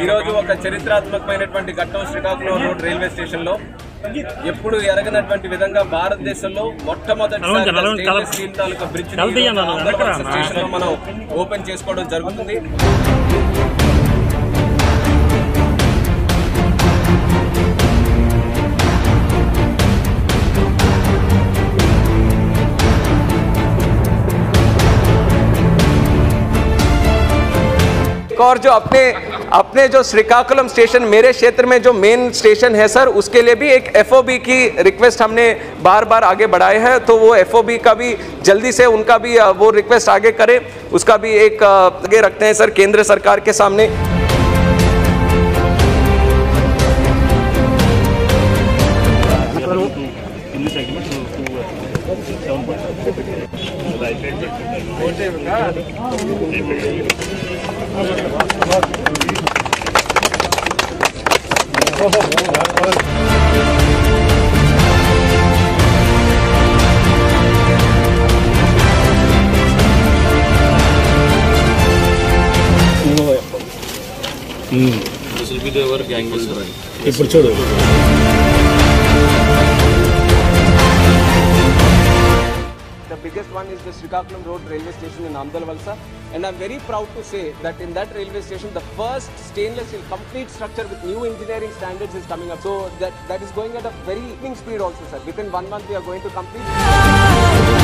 ఈరోజు ఒక చరిత్రాత్మకమైనటువంటి ఘట్టం శ్రీకాకుళం రోడ్ రైల్వే స్టేషన్ లో ఎప్పుడు ఎరగనటువంటి విధంగా భారతదేశంలో మొట్టమొదటిసారి స్టెయిన్లెస్ స్టీల్ తాలూకా బ్రిడ్జ్ స్టేషన్ లో మనం ఓపెన్ చేసుకోవడం జరుగుతుంది और जो अपने अपने जो श्रीकाकुलम स्टेशन, मेरे क्षेत्र में जो मेन स्टेशन है सर, उसके लिए भी एक एफओबी की रिक्वेस्ट हमने बार बार आगे बढ़ाए हैं। तो वो एफओबी का भी जल्दी से उनका भी वो रिक्वेस्ट आगे करें। उसका भी एक आगे रखते हैं सर, केंद्र सरकार के सामने। ఇప్పుడు చూడు biggest one is the Srikakulam Road railway station in Amadalavalasa. And I'm very proud to say that in that railway station, the first stainless steel complete structure with new engineering standards is coming up. So that, that is going at a very speed also, sir. Within one month, we are going to complete.